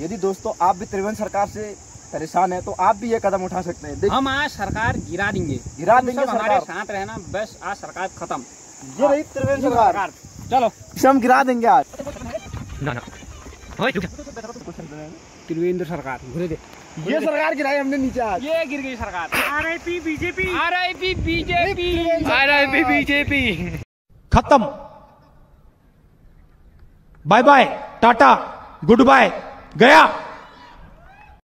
यदि दोस्तों आप भी त्रिवेंद्र सरकार से परेशान है तो आप भी ये कदम उठा सकते हैं। हम आज सरकार गिरा देंगे। गिरा देंगे हमारे सरकार। साथ रहना बस आज सरकार खत्म। ये रही त्रिवेंद्र सरकार। चलो। इसे हम गिरा देंगे आज। ना ना। त्रिवेंद्र सरकार घुरे दे। ये सरकार गिराई हमने नीचे आज। ये गिर गई सरकार। R I P BJP R I P BJP RIP BJP खत्म। Bye bye tata goodbye. गया